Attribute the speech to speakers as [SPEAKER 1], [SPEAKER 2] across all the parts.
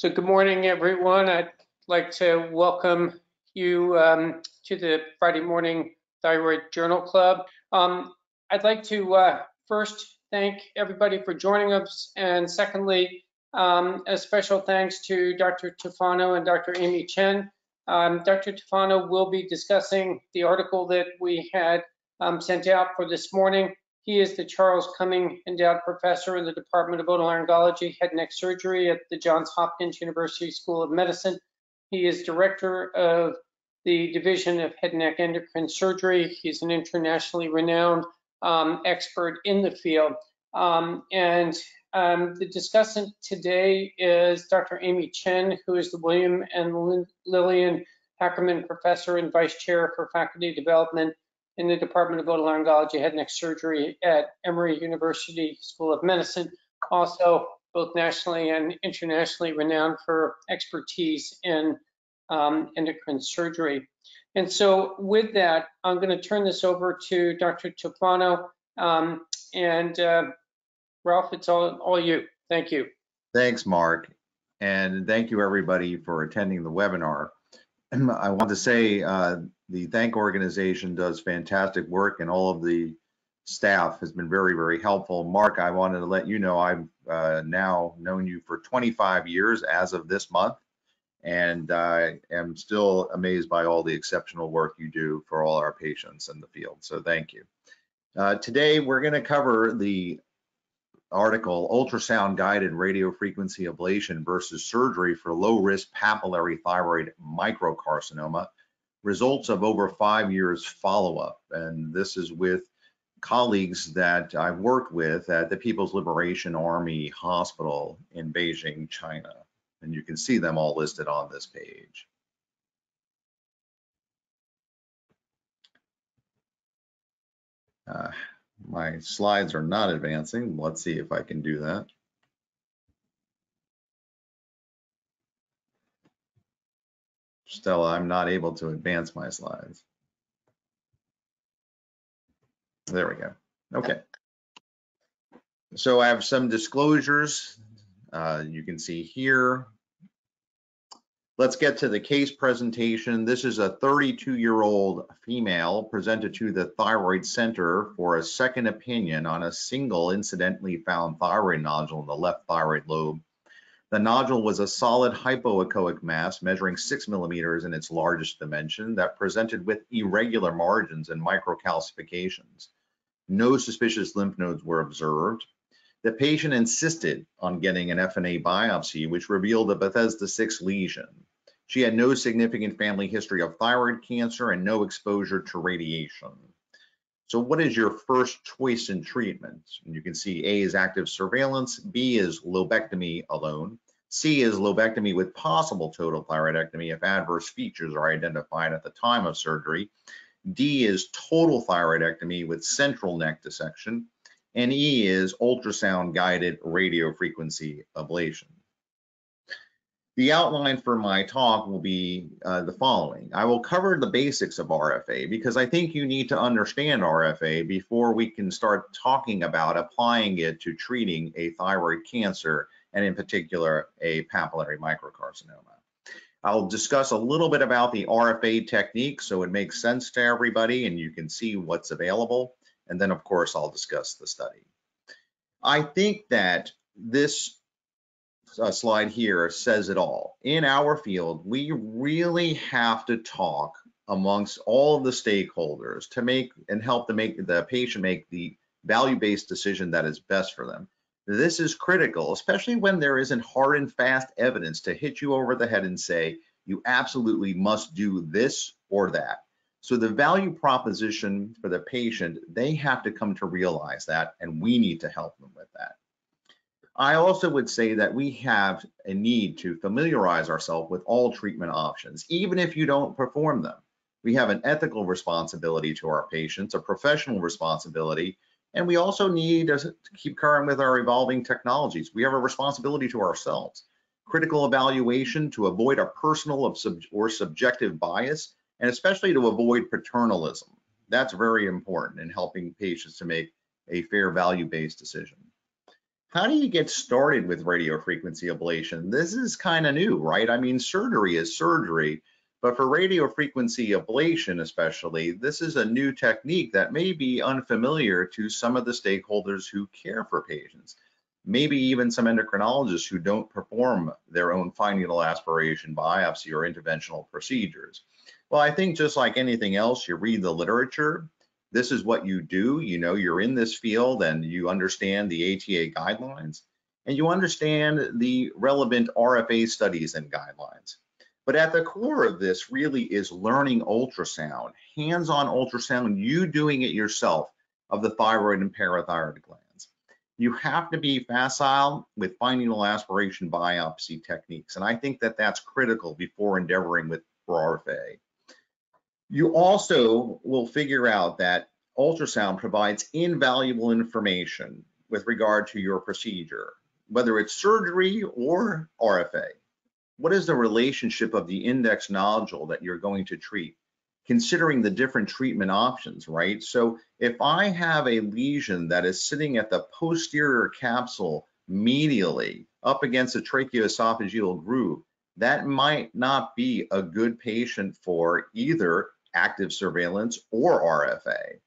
[SPEAKER 1] So good morning, everyone. I'd like to welcome you um, to the Friday morning Thyroid Journal Club. Um, I'd like to uh, first thank everybody for joining us, and secondly, um, a special thanks to Dr. Tufano and Dr. Amy Chen. Um, Dr. Tufano will be discussing the article that we had um, sent out for this morning. He is the Charles Cumming Endowed Professor in the Department of Otolaryngology, Head and Neck Surgery at the Johns Hopkins University School of Medicine. He is Director of the Division of Head and Neck Endocrine Surgery. He's an internationally renowned um, expert in the field. Um, and um, the discussant today is Dr. Amy Chen, who is the William and Lillian Hackerman Professor and Vice Chair for Faculty Development in the Department of Otolaryngology, Head and Neck Surgery at Emory University School of Medicine. Also, both nationally and internationally renowned for expertise in um, endocrine surgery. And so with that, I'm going to turn this over to Dr. Tufano. Um, and uh, Ralph, it's all, all you. Thank you.
[SPEAKER 2] Thanks, Mark. And thank you, everybody, for attending the webinar. I want to say uh, the THANC organization does fantastic work and all of the staff has been very, very helpful. Mark, I wanted to let you know I've uh, now known you for 25 years as of this month, and I am still amazed by all the exceptional work you do for all our patients in the field. So thank you. Uh, today, we're going to cover the article, Ultrasound Guided Radiofrequency Ablation versus Surgery for Low Risk Papillary Thyroid Microcarcinoma, results of over five years follow-up. And this is with colleagues that I've worked with at the People's Liberation Army Hospital in Beijing, China. And you can see them all listed on this page. Uh, my slides are not advancing. Let's see if I can do that. Stella, I'm not able to advance my slides. There we go. Okay. So I have some disclosures. Uh, you can see here. Let's get to the case presentation. This is a 32-year-old female presented to the Thyroid Center for a second opinion on a single incidentally found thyroid nodule in the left thyroid lobe the nodule was a solid hypoechoic mass measuring six millimeters in its largest dimension that presented with irregular margins and microcalcifications. No suspicious lymph nodes were observed. The patient insisted on getting an FNA biopsy, which revealed a Bethesda 6 lesion. She had no significant family history of thyroid cancer and no exposure to radiation. So what is your first choice in treatment? And you can see A is active surveillance, B is lobectomy alone, C is lobectomy with possible total thyroidectomy if adverse features are identified at the time of surgery. D is total thyroidectomy with central neck dissection. And E is ultrasound guided radiofrequency ablation. The outline for my talk will be uh, the following. I will cover the basics of RFA because I think you need to understand RFA before we can start talking about applying it to treating a thyroid cancer and in particular a papillary microcarcinoma. I'll discuss a little bit about the RFA technique so it makes sense to everybody and you can see what's available. And then of course I'll discuss the study. I think that this uh, slide here says it all. In our field, we really have to talk amongst all of the stakeholders to make and help to make the patient make the value-based decision that is best for them. This is critical, especially when there isn't hard and fast evidence to hit you over the head and say, you absolutely must do this or that. So the value proposition for the patient, they have to come to realize that, and we need to help them with that. I also would say that we have a need to familiarize ourselves with all treatment options, even if you don't perform them. We have an ethical responsibility to our patients, a professional responsibility, and we also need to keep current with our evolving technologies. We have a responsibility to ourselves. Critical evaluation to avoid a personal or subjective bias, and especially to avoid paternalism. That's very important in helping patients to make a fair value-based decision. How do you get started with radiofrequency ablation? This is kind of new, right? I mean, surgery is surgery, but for radiofrequency ablation especially, this is a new technique that may be unfamiliar to some of the stakeholders who care for patients. Maybe even some endocrinologists who don't perform their own fine needle aspiration biopsy or interventional procedures. Well, I think just like anything else, you read the literature, this is what you do. You know, you're in this field and you understand the ATA guidelines and you understand the relevant RFA studies and guidelines. But at the core of this really is learning ultrasound, hands-on ultrasound, you doing it yourself of the thyroid and parathyroid glands. You have to be facile with needle aspiration biopsy techniques. And I think that that's critical before endeavoring with RFA. You also will figure out that ultrasound provides invaluable information with regard to your procedure, whether it's surgery or RFA. What is the relationship of the index nodule that you're going to treat? Considering the different treatment options, right? So if I have a lesion that is sitting at the posterior capsule medially up against the tracheoesophageal groove, that might not be a good patient for either active surveillance or RFA.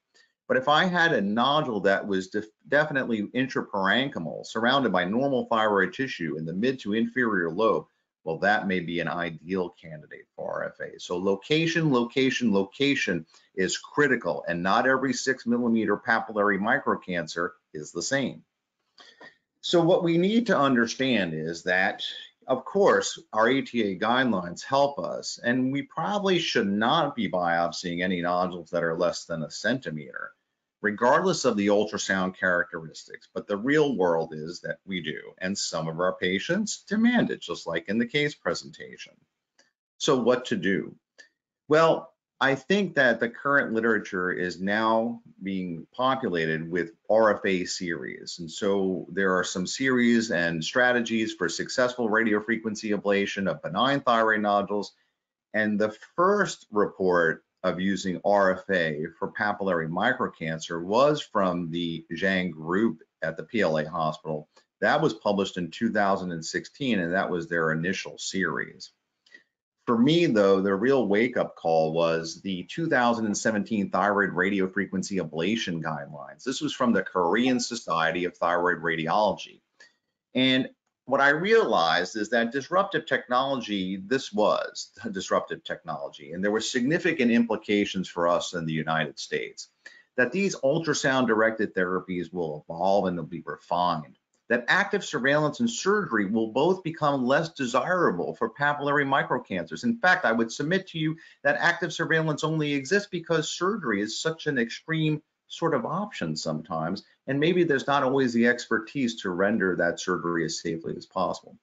[SPEAKER 2] But if I had a nodule that was def definitely intraparenchymal, surrounded by normal thyroid tissue in the mid to inferior lobe, well, that may be an ideal candidate for RFA. So location, location, location is critical, and not every six millimeter papillary microcancer is the same. So what we need to understand is that of course, our ATA guidelines help us, and we probably should not be biopsying any nodules that are less than a centimeter, regardless of the ultrasound characteristics. But the real world is that we do, and some of our patients demand it, just like in the case presentation. So what to do? Well, I think that the current literature is now being populated with RFA series. And so there are some series and strategies for successful radiofrequency ablation of benign thyroid nodules. And the first report of using RFA for papillary microcancer was from the Zhang group at the PLA hospital. That was published in 2016, and that was their initial series. For me, though, the real wake up call was the 2017 thyroid radiofrequency ablation guidelines. This was from the Korean Society of Thyroid Radiology. And what I realized is that disruptive technology, this was disruptive technology, and there were significant implications for us in the United States. That these ultrasound directed therapies will evolve and they'll be refined that active surveillance and surgery will both become less desirable for papillary microcancers. In fact, I would submit to you that active surveillance only exists because surgery is such an extreme sort of option sometimes, and maybe there's not always the expertise to render that surgery as safely as possible.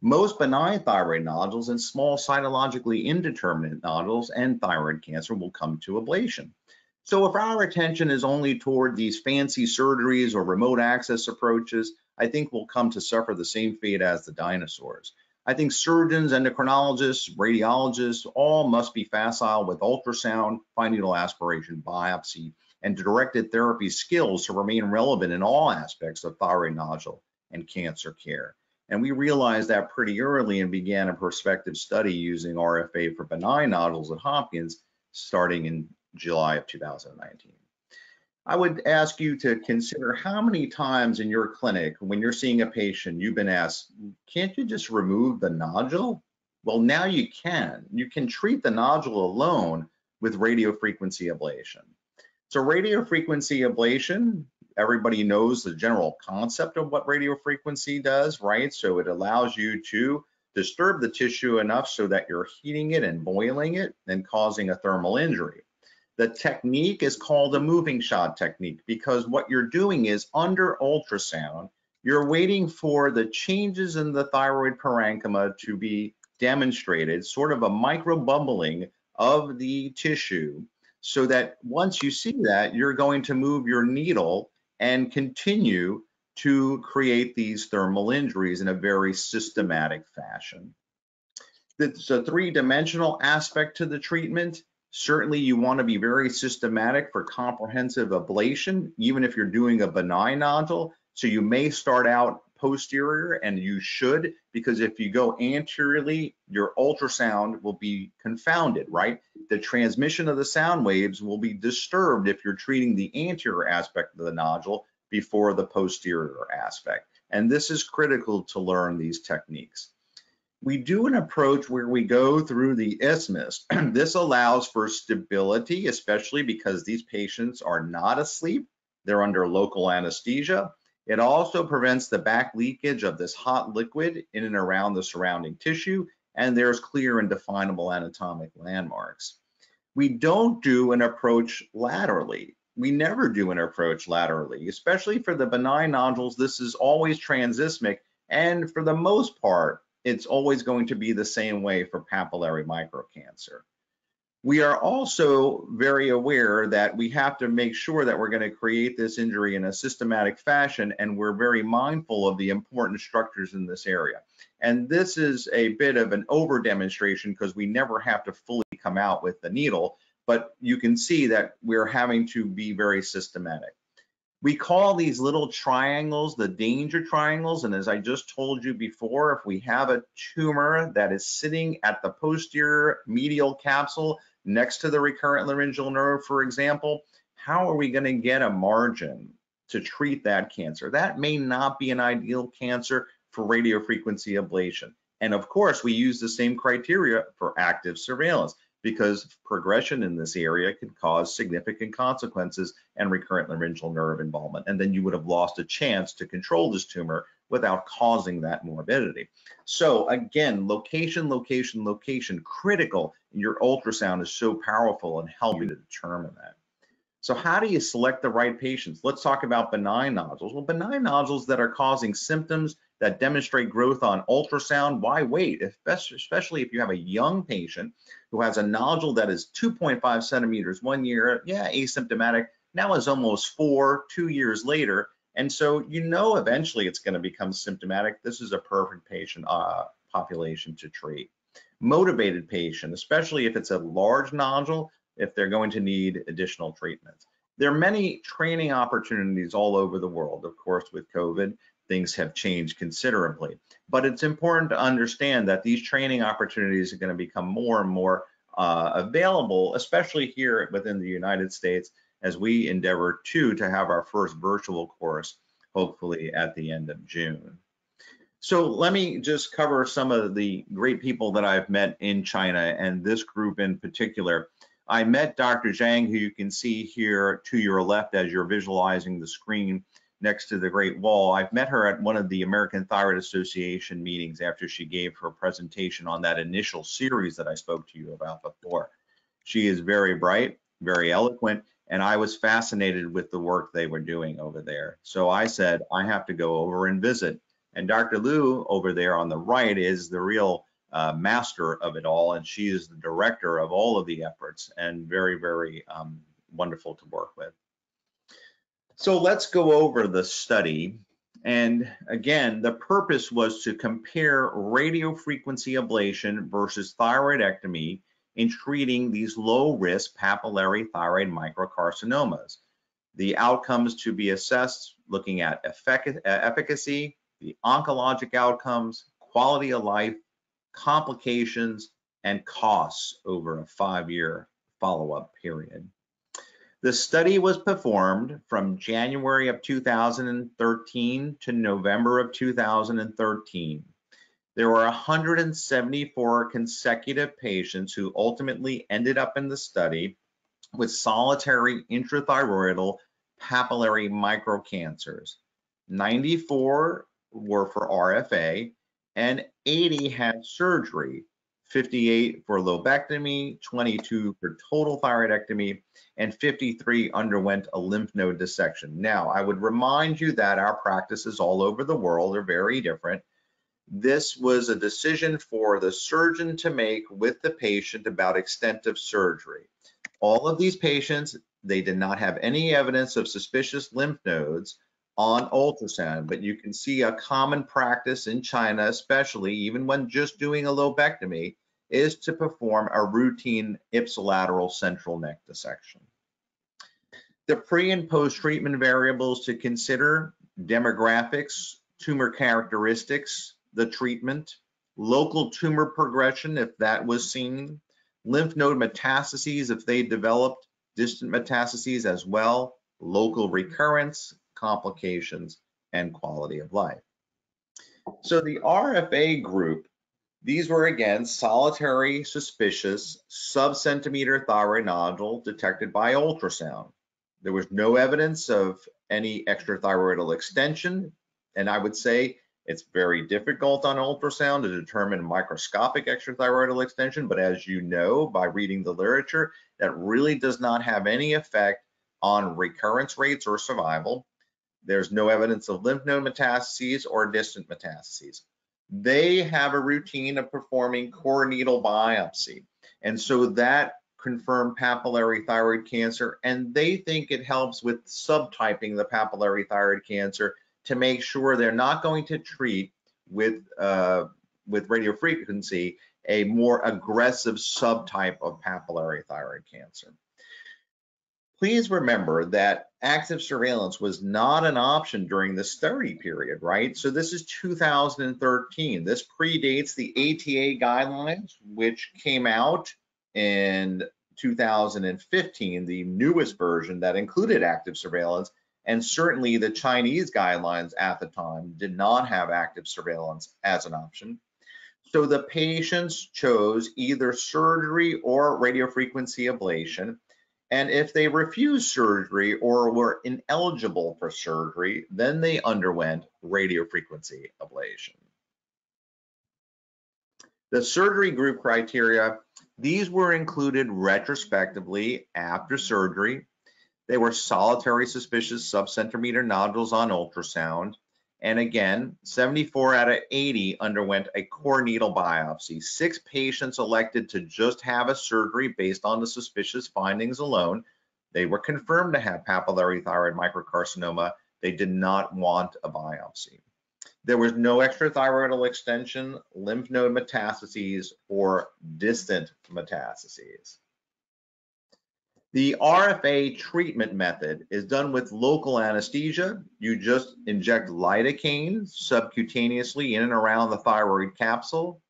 [SPEAKER 2] Most benign thyroid nodules and small cytologically indeterminate nodules and thyroid cancer will come to ablation. So if our attention is only toward these fancy surgeries or remote access approaches, I think will come to suffer the same fate as the dinosaurs. I think surgeons, endocrinologists, radiologists, all must be facile with ultrasound, fine needle aspiration, biopsy, and directed therapy skills to remain relevant in all aspects of thyroid nodule and cancer care. And we realized that pretty early and began a prospective study using RFA for benign nodules at Hopkins starting in July of 2019. I would ask you to consider how many times in your clinic, when you're seeing a patient, you've been asked, can't you just remove the nodule? Well, now you can. You can treat the nodule alone with radiofrequency ablation. So radiofrequency ablation, everybody knows the general concept of what radiofrequency does, right? So it allows you to disturb the tissue enough so that you're heating it and boiling it and causing a thermal injury. The technique is called a moving shot technique because what you're doing is under ultrasound, you're waiting for the changes in the thyroid parenchyma to be demonstrated, sort of a micro bubbling of the tissue, so that once you see that, you're going to move your needle and continue to create these thermal injuries in a very systematic fashion. It's a three-dimensional aspect to the treatment. Certainly you want to be very systematic for comprehensive ablation, even if you're doing a benign nodule. So you may start out posterior and you should, because if you go anteriorly, your ultrasound will be confounded, right? The transmission of the sound waves will be disturbed if you're treating the anterior aspect of the nodule before the posterior aspect. And this is critical to learn these techniques. We do an approach where we go through the isthmus. this allows for stability, especially because these patients are not asleep. They're under local anesthesia. It also prevents the back leakage of this hot liquid in and around the surrounding tissue, and there's clear and definable anatomic landmarks. We don't do an approach laterally. We never do an approach laterally, especially for the benign nodules. This is always transisthmic, and for the most part, it's always going to be the same way for papillary microcancer. We are also very aware that we have to make sure that we're going to create this injury in a systematic fashion, and we're very mindful of the important structures in this area. And this is a bit of an over demonstration because we never have to fully come out with the needle, but you can see that we're having to be very systematic. We call these little triangles the danger triangles. And as I just told you before, if we have a tumor that is sitting at the posterior medial capsule next to the recurrent laryngeal nerve, for example, how are we going to get a margin to treat that cancer? That may not be an ideal cancer for radiofrequency ablation. And of course, we use the same criteria for active surveillance because progression in this area could cause significant consequences and recurrent laryngeal nerve involvement. And then you would have lost a chance to control this tumor without causing that morbidity. So again, location, location, location, critical. Your ultrasound is so powerful in helping to determine that. So how do you select the right patients? Let's talk about benign nodules. Well, benign nodules that are causing symptoms that demonstrate growth on ultrasound, why wait? Especially if you have a young patient who has a nodule that is 2.5 centimeters one year, yeah, asymptomatic, now is almost four, two years later. And so you know eventually it's going to become symptomatic. This is a perfect patient uh, population to treat. Motivated patient, especially if it's a large nodule, if they're going to need additional treatments. There are many training opportunities all over the world. Of course, with COVID, things have changed considerably. But it's important to understand that these training opportunities are going to become more and more uh, available, especially here within the United States, as we endeavor to to have our first virtual course, hopefully at the end of June. So let me just cover some of the great people that I've met in China and this group in particular. I met Dr. Zhang, who you can see here to your left as you're visualizing the screen next to the Great Wall. I've met her at one of the American Thyroid Association meetings after she gave her presentation on that initial series that I spoke to you about before. She is very bright, very eloquent, and I was fascinated with the work they were doing over there. So I said, I have to go over and visit. And Dr. Liu over there on the right is the real uh, master of it all, and she is the director of all of the efforts and very, very um, wonderful to work with. So let's go over the study. And again, the purpose was to compare radiofrequency ablation versus thyroidectomy in treating these low risk papillary thyroid microcarcinomas. The outcomes to be assessed looking at uh, efficacy, the oncologic outcomes, quality of life, complications, and costs over a five-year follow-up period. The study was performed from January of 2013 to November of 2013. There were 174 consecutive patients who ultimately ended up in the study with solitary intrathyroidal papillary microcancers. 94 were for RFA and 80 had surgery, 58 for lobectomy, 22 for total thyroidectomy, and 53 underwent a lymph node dissection. Now, I would remind you that our practices all over the world are very different. This was a decision for the surgeon to make with the patient about extent of surgery. All of these patients, they did not have any evidence of suspicious lymph nodes on ultrasound, but you can see a common practice in China, especially even when just doing a lobectomy, is to perform a routine ipsilateral central neck dissection. The pre and post treatment variables to consider demographics, tumor characteristics, the treatment, local tumor progression if that was seen, lymph node metastases if they developed, distant metastases as well, local recurrence, complications, and quality of life. So the RFA group, these were again solitary suspicious sub-centimeter thyroid nodule detected by ultrasound. There was no evidence of any extrathyroidal extension, and I would say it's very difficult on ultrasound to determine microscopic extrathyroidal extension, but as you know by reading the literature, that really does not have any effect on recurrence rates or survival. There's no evidence of lymph node metastases or distant metastases. They have a routine of performing core needle biopsy. And so that confirmed papillary thyroid cancer, and they think it helps with subtyping the papillary thyroid cancer to make sure they're not going to treat with, uh, with radiofrequency a more aggressive subtype of papillary thyroid cancer. Please remember that active surveillance was not an option during the study period, right? So this is 2013. This predates the ATA guidelines, which came out in 2015, the newest version that included active surveillance and certainly the Chinese guidelines at the time did not have active surveillance as an option. So the patients chose either surgery or radiofrequency ablation. And if they refused surgery or were ineligible for surgery, then they underwent radiofrequency ablation. The surgery group criteria, these were included retrospectively after surgery they were solitary suspicious subcentimeter nodules on ultrasound. And again, 74 out of 80 underwent a core needle biopsy. Six patients elected to just have a surgery based on the suspicious findings alone. They were confirmed to have papillary thyroid microcarcinoma. They did not want a biopsy. There was no extrathyroidal extension, lymph node metastases, or distant metastases. The RFA treatment method is done with local anesthesia. You just inject lidocaine subcutaneously in and around the thyroid capsule.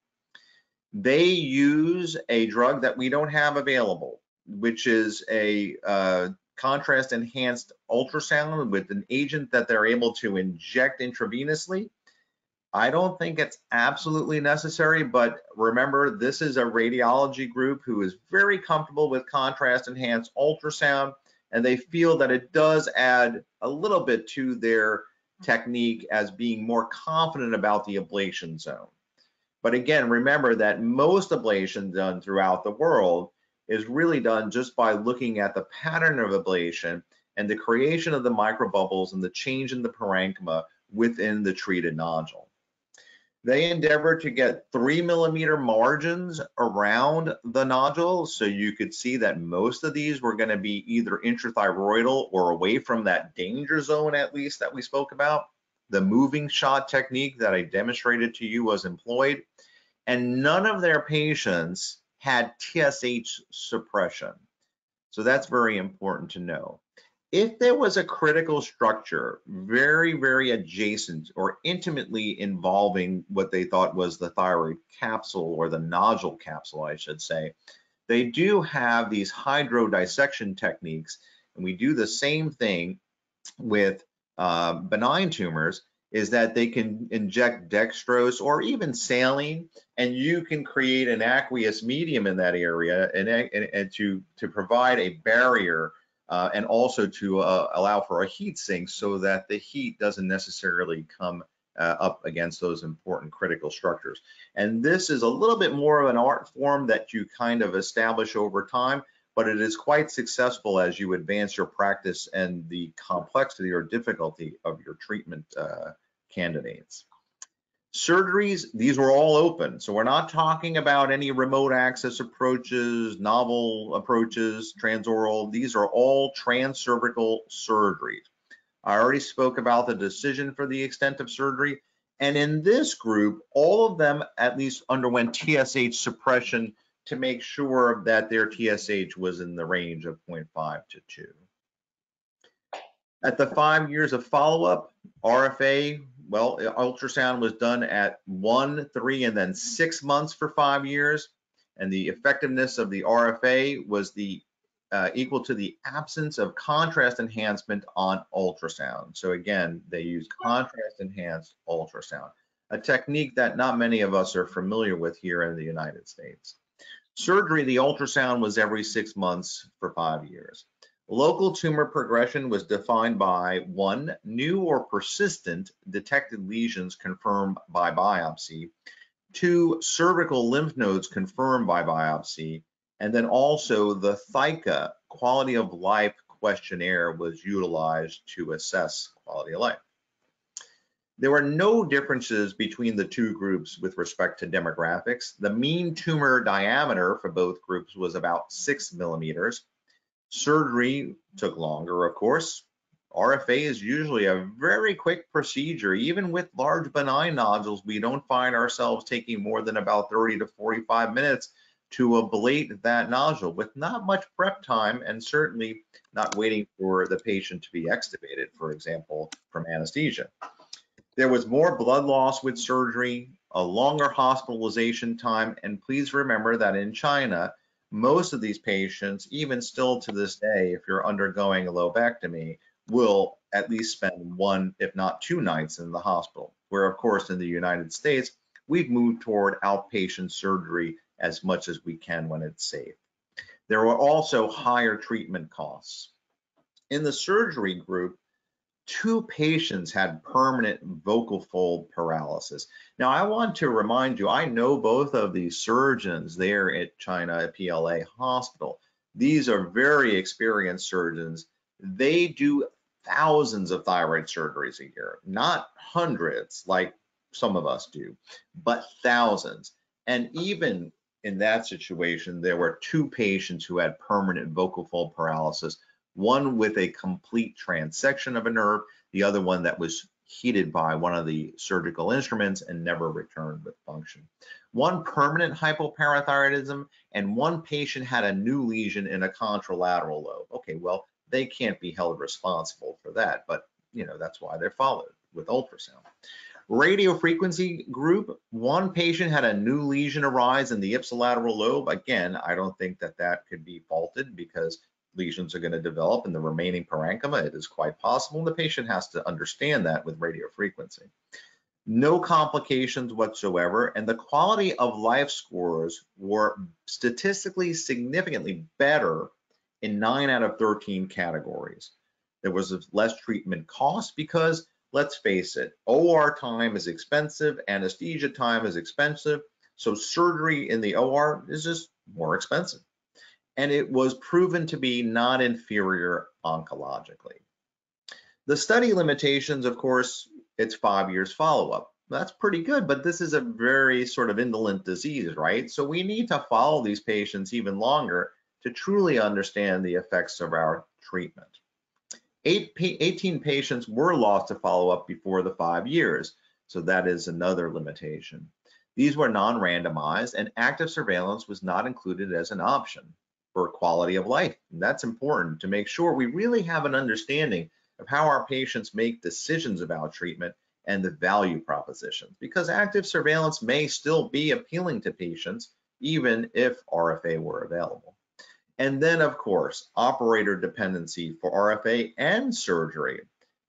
[SPEAKER 2] They use a drug that we don't have available, which is a uh, contrast enhanced ultrasound with an agent that they're able to inject intravenously. I don't think it's absolutely necessary, but remember, this is a radiology group who is very comfortable with contrast enhanced ultrasound, and they feel that it does add a little bit to their technique as being more confident about the ablation zone. But again, remember that most ablation done throughout the world is really done just by looking at the pattern of ablation and the creation of the microbubbles and the change in the parenchyma within the treated nodule. They endeavored to get three millimeter margins around the nodule. So you could see that most of these were gonna be either intrathyroidal or away from that danger zone at least that we spoke about. The moving shot technique that I demonstrated to you was employed. And none of their patients had TSH suppression. So that's very important to know if there was a critical structure very, very adjacent or intimately involving what they thought was the thyroid capsule or the nodule capsule, I should say, they do have these hydrodissection techniques. And we do the same thing with uh, benign tumors is that they can inject dextrose or even saline, and you can create an aqueous medium in that area and, and, and to, to provide a barrier uh, and also to uh, allow for a heat sink so that the heat doesn't necessarily come uh, up against those important critical structures. And this is a little bit more of an art form that you kind of establish over time, but it is quite successful as you advance your practice and the complexity or difficulty of your treatment uh, candidates. Surgeries, these were all open. So we're not talking about any remote access approaches, novel approaches, transoral. These are all transcervical surgeries. I already spoke about the decision for the extent of surgery. And in this group, all of them at least underwent TSH suppression to make sure that their TSH was in the range of 0.5 to 2. At the five years of follow-up, RFA, well, ultrasound was done at one, three, and then six months for five years. And the effectiveness of the RFA was the uh, equal to the absence of contrast enhancement on ultrasound. So again, they use contrast enhanced ultrasound, a technique that not many of us are familiar with here in the United States. Surgery, the ultrasound was every six months for five years. Local tumor progression was defined by one, new or persistent detected lesions confirmed by biopsy, two, cervical lymph nodes confirmed by biopsy, and then also the THYCA quality of life questionnaire was utilized to assess quality of life. There were no differences between the two groups with respect to demographics. The mean tumor diameter for both groups was about six millimeters. Surgery took longer, of course. RFA is usually a very quick procedure. Even with large benign nodules, we don't find ourselves taking more than about 30 to 45 minutes to ablate that nodule with not much prep time and certainly not waiting for the patient to be extubated, for example, from anesthesia. There was more blood loss with surgery, a longer hospitalization time, and please remember that in China, most of these patients, even still to this day, if you're undergoing a lobectomy, will at least spend one, if not two nights in the hospital. Where, of course, in the United States, we've moved toward outpatient surgery as much as we can when it's safe. There were also higher treatment costs. In the surgery group, two patients had permanent vocal fold paralysis. Now, I want to remind you, I know both of these surgeons there at China PLA Hospital. These are very experienced surgeons. They do thousands of thyroid surgeries a year, not hundreds like some of us do, but thousands. And even in that situation, there were two patients who had permanent vocal fold paralysis, one with a complete transection of a nerve, the other one that was heated by one of the surgical instruments and never returned with function. One permanent hypoparathyroidism and one patient had a new lesion in a contralateral lobe. Okay, well, they can't be held responsible for that, but you know, that's why they're followed with ultrasound. Radio frequency group, one patient had a new lesion arise in the ipsilateral lobe. Again, I don't think that that could be faulted because lesions are going to develop in the remaining parenchyma. It is quite possible. and The patient has to understand that with radio frequency. No complications whatsoever, and the quality of life scores were statistically significantly better in 9 out of 13 categories. There was less treatment cost because let's face it, OR time is expensive, anesthesia time is expensive, so surgery in the OR is just more expensive. And it was proven to be not inferior oncologically. The study limitations, of course, it's five years follow-up. That's pretty good, but this is a very sort of indolent disease, right? So we need to follow these patients even longer to truly understand the effects of our treatment. Eight, 18 patients were lost to follow-up before the five years, so that is another limitation. These were non-randomized and active surveillance was not included as an option for quality of life. And that's important to make sure we really have an understanding of how our patients make decisions about treatment and the value propositions because active surveillance may still be appealing to patients even if RFA were available. And then, of course, operator dependency for RFA and surgery.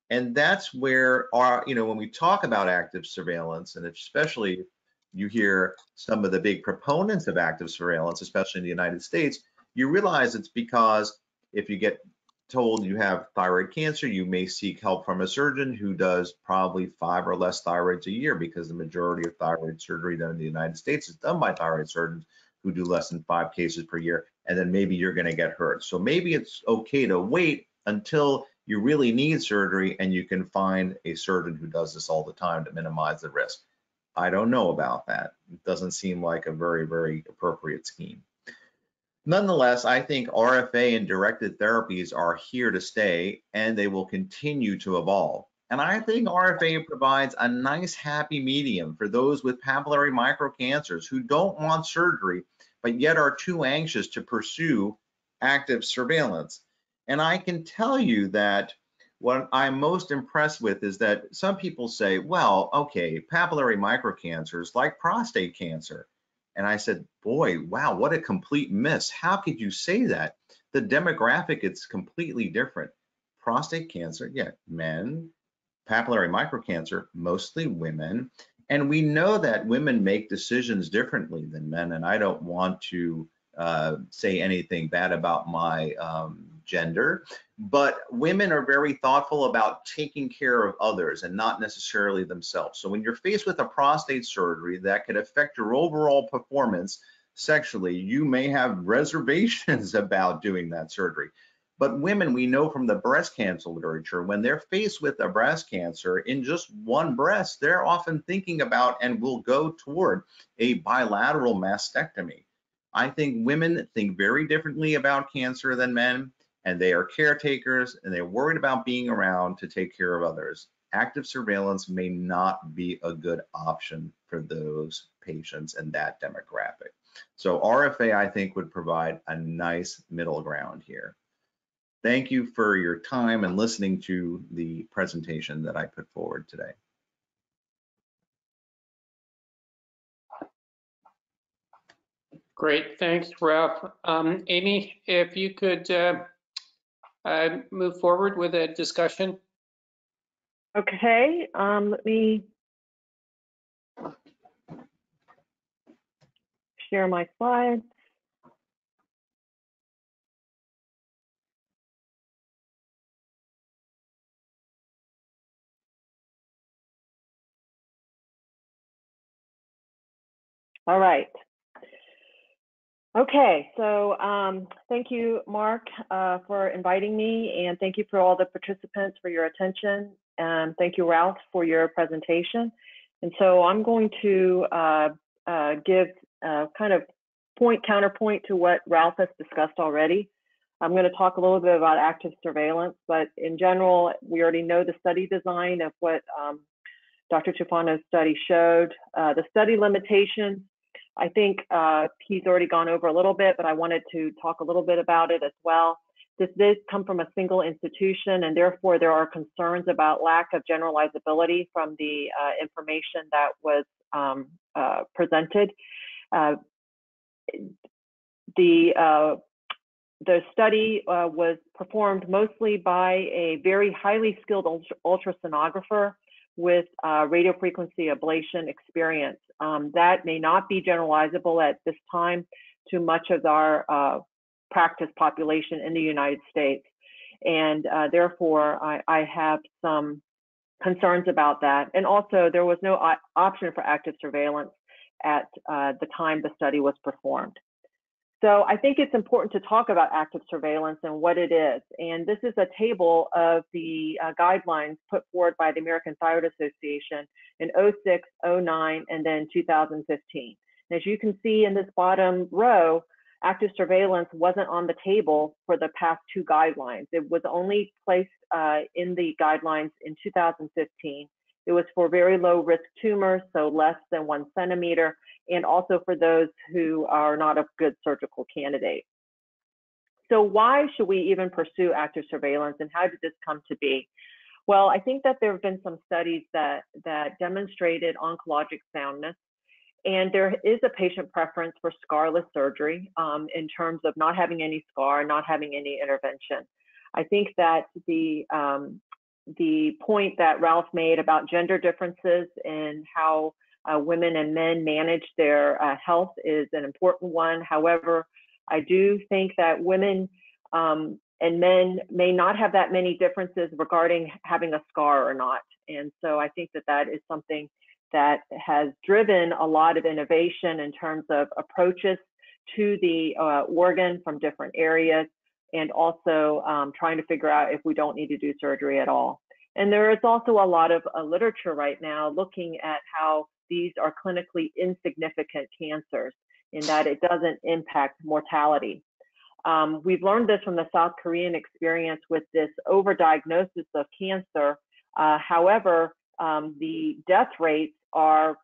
[SPEAKER 2] And that's where our, you know, when we talk about active surveillance, and especially you hear some of the big proponents of active surveillance, especially in the United States, you realize it's because if you get told you have thyroid cancer, you may seek help from a surgeon who does probably five or less thyroids a year because the majority of thyroid surgery done in the United States is done by thyroid surgeons who do less than five cases per year, and then maybe you're going to get hurt. So maybe it's okay to wait until you really need surgery and you can find a surgeon who does this all the time to minimize the risk. I don't know about that. It doesn't seem like a very, very appropriate scheme. Nonetheless, I think RFA and directed therapies are here to stay and they will continue to evolve. And I think RFA provides a nice happy medium for those with papillary microcancers who don't want surgery, but yet are too anxious to pursue active surveillance. And I can tell you that what I'm most impressed with is that some people say, well, okay, papillary microcancers like prostate cancer. And I said, boy, wow, what a complete miss. How could you say that? The demographic, it's completely different. Prostate cancer, yeah, men. Papillary microcancer, mostly women. And we know that women make decisions differently than men. And I don't want to uh, say anything bad about my um, gender, but women are very thoughtful about taking care of others and not necessarily themselves. So when you're faced with a prostate surgery that could affect your overall performance sexually, you may have reservations about doing that surgery. But women, we know from the breast cancer literature, when they're faced with a breast cancer in just one breast, they're often thinking about and will go toward a bilateral mastectomy. I think women think very differently about cancer than men and they are caretakers and they're worried about being around to take care of others. Active surveillance may not be a good option for those patients and that demographic. So RFA, I think, would provide a nice middle ground here. Thank you for your time and listening to the presentation that I put forward today.
[SPEAKER 1] Great, thanks, Ralph. Um, Amy, if you could uh, uh, move forward with a discussion.
[SPEAKER 3] Okay, um, let me share my slides. All right. Okay, so um, thank you, Mark, uh, for inviting me, and thank you for all the participants for your attention. And thank you, Ralph, for your presentation. And so I'm going to uh, uh, give uh, kind of point counterpoint to what Ralph has discussed already. I'm going to talk a little bit about active surveillance, but in general, we already know the study design of what um, Dr. Tufano's study showed. Uh, the study limitations I think uh, he's already gone over a little bit, but I wanted to talk a little bit about it as well. This did come from a single institution, and therefore there are concerns about lack of generalizability from the uh, information that was um, uh, presented. Uh, the uh, the study uh, was performed mostly by a very highly skilled ultrasonographer with uh, radiofrequency ablation experience. Um, that may not be generalizable at this time to much of our uh, practice population in the United States. And uh, therefore, I, I, have some concerns about that. And also, there was no option for active surveillance at uh, the time the study was performed. So I think it's important to talk about active surveillance and what it is. And this is a table of the uh, guidelines put forward by the American Thyroid Association in 06, 09, and then 2015. And as you can see in this bottom row, active surveillance wasn't on the table for the past two guidelines. It was only placed uh, in the guidelines in 2015. It was for very low risk tumors, so less than one centimeter, and also for those who are not a good surgical candidate. So why should we even pursue active surveillance and how did this come to be? Well, I think that there have been some studies that, that demonstrated oncologic soundness and there is a patient preference for scarless surgery um, in terms of not having any scar, not having any intervention. I think that the um, the point that Ralph made about gender differences and how uh, women and men manage their uh, health is an important one. However, I do think that women um, and men may not have that many differences regarding having a scar or not. And so I think that that is something that has driven a lot of innovation in terms of approaches to the uh, organ from different areas and also um, trying to figure out if we don't need to do surgery at all. And there is also a lot of uh, literature right now looking at how these are clinically insignificant cancers in that it doesn't impact mortality. Um, we've learned this from the South Korean experience with this overdiagnosis of cancer. Uh, however, um, the death rates are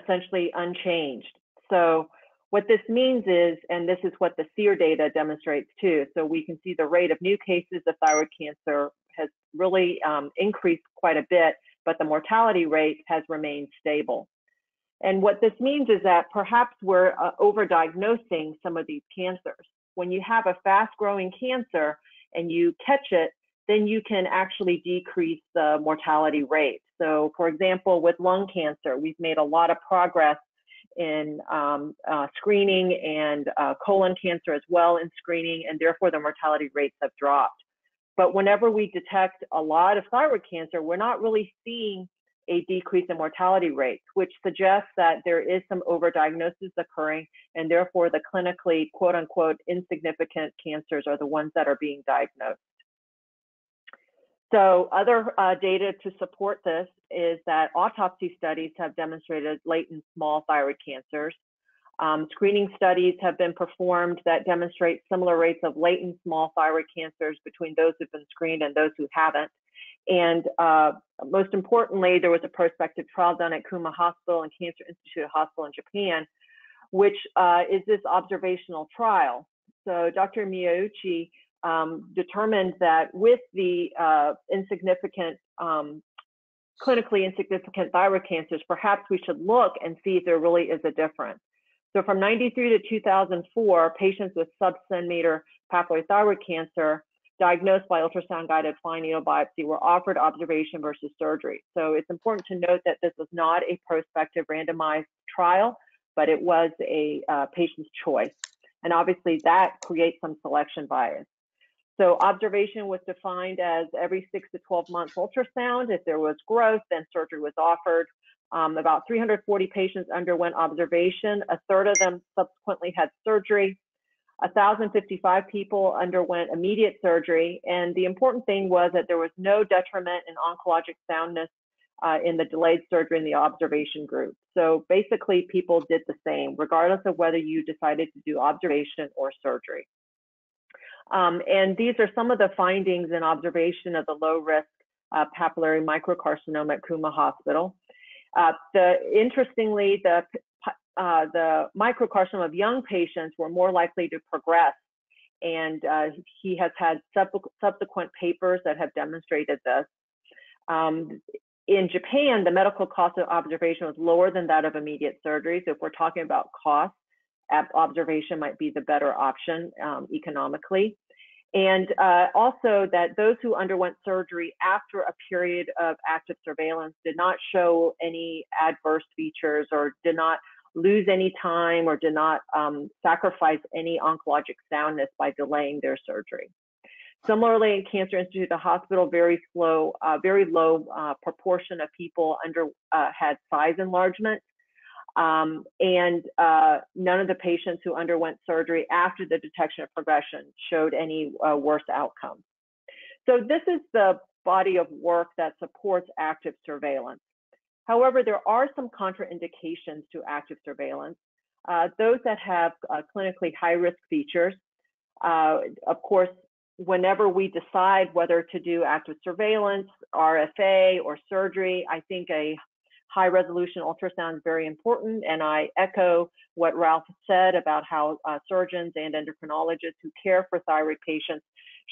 [SPEAKER 3] essentially unchanged. So what this means is, and this is what the SEER data demonstrates too, so we can see the rate of new cases of thyroid cancer has really um, increased quite a bit, but the mortality rate has remained stable. And what this means is that perhaps we're uh, overdiagnosing some of these cancers. When you have a fast growing cancer and you catch it, then you can actually decrease the mortality rate. So, for example, with lung cancer, we've made a lot of progress in um, uh, screening and uh, colon cancer as well in screening, and therefore the mortality rates have dropped. But whenever we detect a lot of thyroid cancer, we're not really seeing a decrease in mortality rates, which suggests that there is some overdiagnosis occurring, and therefore the clinically quote unquote insignificant cancers are the ones that are being diagnosed. So other uh, data to support this is that autopsy studies have demonstrated latent small thyroid cancers. Um, screening studies have been performed that demonstrate similar rates of latent small thyroid cancers between those who've been screened and those who haven't. And uh, most importantly, there was a prospective trial done at Kuma Hospital and Cancer Institute Hospital in Japan, which uh, is this observational trial. So Dr. Miyauchi um, determined that with the uh, insignificant, um, clinically insignificant thyroid cancers, perhaps we should look and see if there really is a difference. So from 93 to 2004, patients with sub-centimeter papillary thyroid cancer diagnosed by ultrasound guided fine needle biopsy were offered observation versus surgery. So it's important to note that this was not a prospective randomized trial, but it was a uh, patient's choice. And obviously that creates some selection bias. So observation was defined as every six to 12 months ultrasound. If there was growth, then surgery was offered. Um, about 340 patients underwent observation. A third of them subsequently had surgery. 1,055 people underwent immediate surgery. And the important thing was that there was no detriment in oncologic soundness uh, in the delayed surgery in the observation group. So basically, people did the same, regardless of whether you decided to do observation or surgery. Um, and these are some of the findings and observation of the low risk uh, papillary microcarcinoma at Kuma Hospital. Uh, the, interestingly, the, uh, the microcarcinoma of young patients were more likely to progress. And uh, he has had sub subsequent papers that have demonstrated this. Um, in Japan, the medical cost of observation was lower than that of immediate surgery. So if we're talking about cost, observation might be the better option um, economically. And uh, also that those who underwent surgery after a period of active surveillance did not show any adverse features or did not lose any time or did not um, sacrifice any oncologic soundness by delaying their surgery. Similarly, in Cancer Institute, the hospital, very slow, uh, very low uh, proportion of people under uh, had size enlargement, um, and uh, none of the patients who underwent surgery after the detection of progression showed any uh, worse outcomes. So this is the body of work that supports active surveillance. However, there are some contraindications to active surveillance. Uh, those that have uh, clinically high risk features, uh, of course, whenever we decide whether to do active surveillance, RFA, or surgery, I think a high resolution ultrasound is very important. And I echo what Ralph said about how uh, surgeons and endocrinologists who care for thyroid patients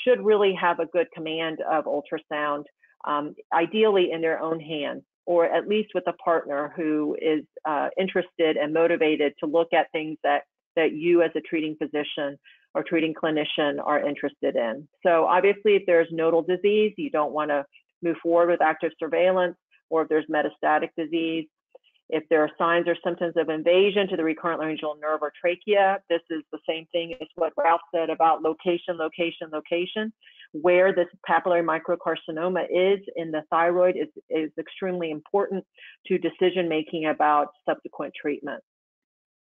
[SPEAKER 3] should really have a good command of ultrasound, um, ideally in their own hands, or at least with a partner who is uh, interested and motivated to look at things that, that you as a treating physician or treating clinician are interested in. So obviously, if there's nodal disease, you don't want to move forward with active surveillance or if there's metastatic disease. If there are signs or symptoms of invasion to the recurrent laryngeal nerve or trachea, this is the same thing as what Ralph said about location, location, location. Where this papillary microcarcinoma is in the thyroid is, is extremely important to decision making about subsequent treatment.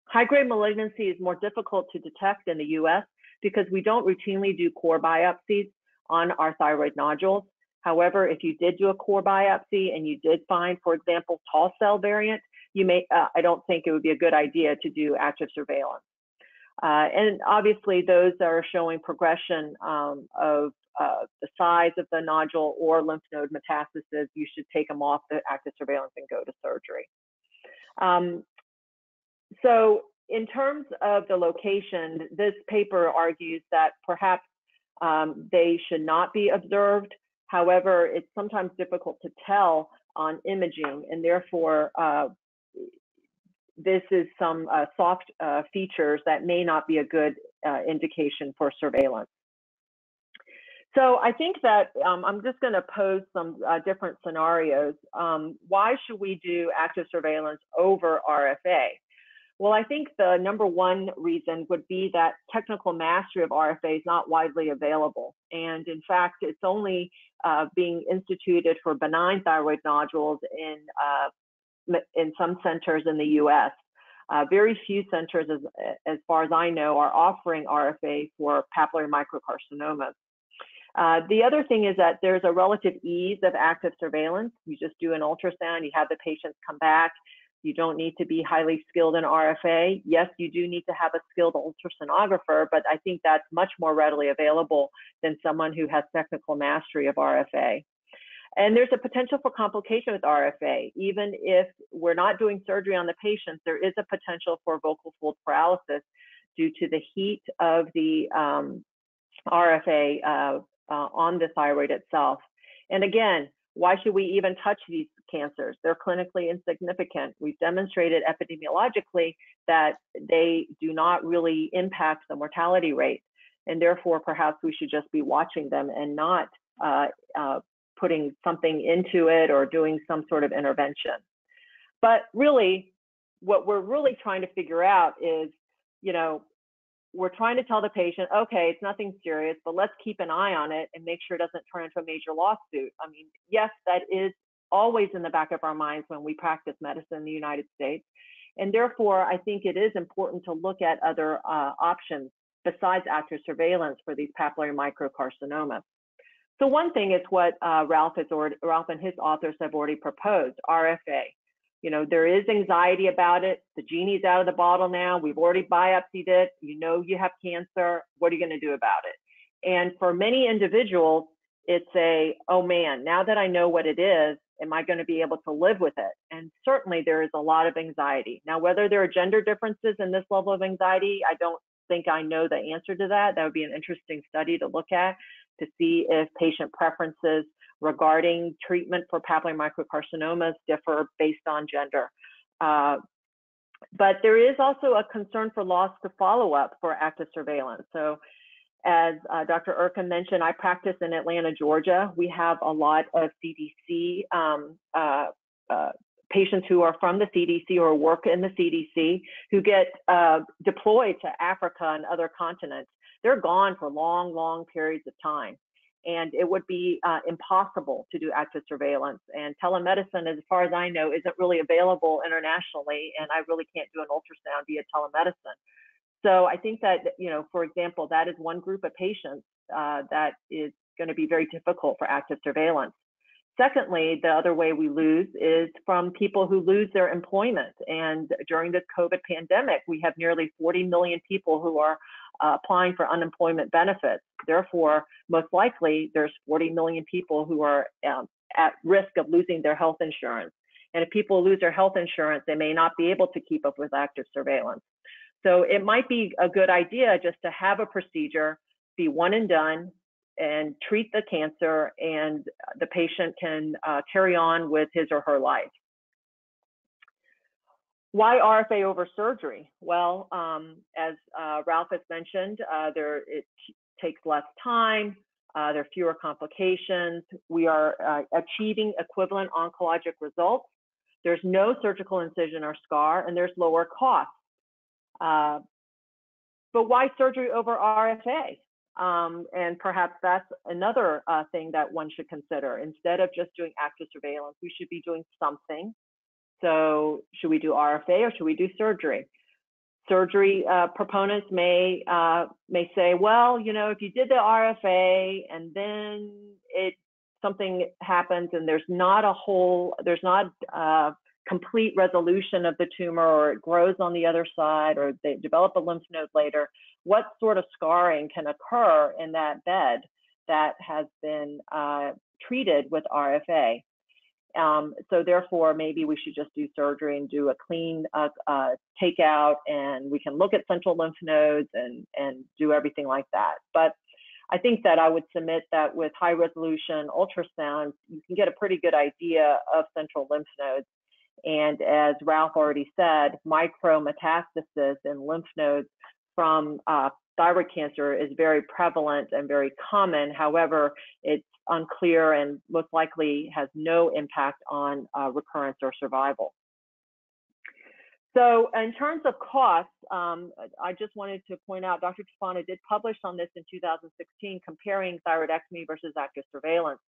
[SPEAKER 3] High grade malignancy is more difficult to detect in the US because we don't routinely do core biopsies on our thyroid nodules. However, if you did do a core biopsy and you did find, for example, tall cell variant, you may, uh, I don't think it would be a good idea to do active surveillance. Uh, and obviously those are showing progression um, of uh, the size of the nodule or lymph node metastasis, you should take them off the active surveillance and go to surgery. Um, so in terms of the location, this paper argues that perhaps um, they should not be observed However, it's sometimes difficult to tell on imaging, and therefore, uh, this is some uh, soft uh, features that may not be a good uh, indication for surveillance. So I think that um, I'm just going to pose some uh, different scenarios. Um, why should we do active surveillance over RFA? Well, I think the number one reason would be that technical mastery of RFA is not widely available. And in fact, it's only uh, being instituted for benign thyroid nodules in, uh, in some centers in the US. Uh, very few centers, as, as far as I know, are offering RFA for papillary microcarcinomas. Uh, the other thing is that there's a relative ease of active surveillance. You just do an ultrasound, you have the patients come back. You don't need to be highly skilled in RFA. Yes, you do need to have a skilled ultrasonographer, but I think that's much more readily available than someone who has technical mastery of RFA. And there's a potential for complication with RFA. Even if we're not doing surgery on the patients, there is a potential for vocal fold paralysis due to the heat of the um, RFA uh, uh, on the thyroid itself. And again, why should we even touch these cancers? They're clinically insignificant. We've demonstrated epidemiologically that they do not really impact the mortality rate. And therefore, perhaps we should just be watching them and not uh, uh, putting something into it or doing some sort of intervention. But really, what we're really trying to figure out is, you know, we're trying to tell the patient, okay, it's nothing serious, but let's keep an eye on it and make sure it doesn't turn into a major lawsuit. I mean, yes, that is always in the back of our minds when we practice medicine in the United States. And therefore, I think it is important to look at other uh, options besides active surveillance for these papillary microcarcinomas. So one thing is what uh, Ralph has Ralph and his authors have already proposed, RFA. You know, there is anxiety about it. The genie's out of the bottle now. We've already biopsied it. You know you have cancer. What are you going to do about it? And for many individuals, it's a, oh man, now that I know what it is, am I going to be able to live with it? And certainly there is a lot of anxiety. Now, whether there are gender differences in this level of anxiety, I don't think I know the answer to that. That would be an interesting study to look at to see if patient preferences regarding treatment for papillary microcarcinomas differ based on gender. Uh, but there is also a concern for loss to follow-up for active surveillance. So as uh, Dr. Urken mentioned, I practice in Atlanta, Georgia. We have a lot of CDC um, uh, uh, patients who are from the CDC or work in the CDC who get uh, deployed to Africa and other continents. They're gone for long, long periods of time and it would be uh, impossible to do active surveillance. And telemedicine, as far as I know, isn't really available internationally, and I really can't do an ultrasound via telemedicine. So I think that, you know, for example, that is one group of patients uh, that is going to be very difficult for active surveillance. Secondly, the other way we lose is from people who lose their employment. And during this COVID pandemic, we have nearly 40 million people who are uh, applying for unemployment benefits. Therefore, most likely there's 40 million people who are um, at risk of losing their health insurance. And if people lose their health insurance, they may not be able to keep up with active surveillance. So it might be a good idea just to have a procedure, be one and done, and treat the cancer, and the patient can uh, carry on with his or her life. Why RFA over surgery? Well, um, as uh, Ralph has mentioned, uh, there it takes less time. Uh, there are fewer complications. We are uh, achieving equivalent oncologic results. There's no surgical incision or scar, and there's lower cost. Uh, but why surgery over RFA? Um, and perhaps that's another uh, thing that one should consider. Instead of just doing active surveillance, we should be doing something so should we do RFA or should we do surgery? Surgery uh, proponents may uh, may say, well, you know, if you did the RFA and then it something happens and there's not a whole, there's not uh, complete resolution of the tumor or it grows on the other side or they develop a lymph node later, what sort of scarring can occur in that bed that has been uh, treated with RFA? Um, so therefore, maybe we should just do surgery and do a clean uh, uh, takeout, and we can look at central lymph nodes and and do everything like that. But I think that I would submit that with high resolution ultrasound, you can get a pretty good idea of central lymph nodes. And as Ralph already said, micrometastasis in lymph nodes from uh, thyroid cancer is very prevalent and very common. However, it's unclear and most likely has no impact on uh, recurrence or survival. So in terms of costs, um, I just wanted to point out, Dr. Tufano did publish on this in 2016, comparing thyroidectomy versus active surveillance.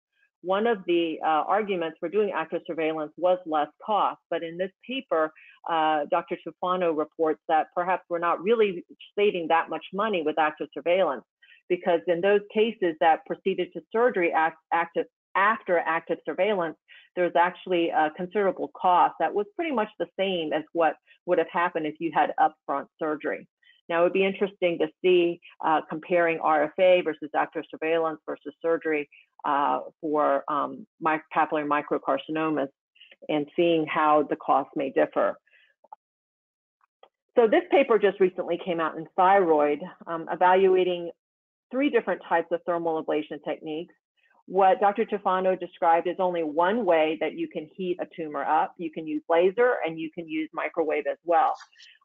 [SPEAKER 3] One of the uh, arguments for doing active surveillance was less cost, but in this paper, uh, Dr. Tufano reports that perhaps we're not really saving that much money with active surveillance because in those cases that proceeded to surgery act, active, after active surveillance, there's actually a considerable cost that was pretty much the same as what would have happened if you had upfront surgery. Now, it would be interesting to see uh, comparing RFA versus active surveillance versus surgery uh, for um, papillary microcarcinomas and seeing how the costs may differ. So this paper just recently came out in Thyroid, um, evaluating three different types of thermal ablation techniques. What Dr. Tufano described is only one way that you can heat a tumor up. You can use laser and you can use microwave as well.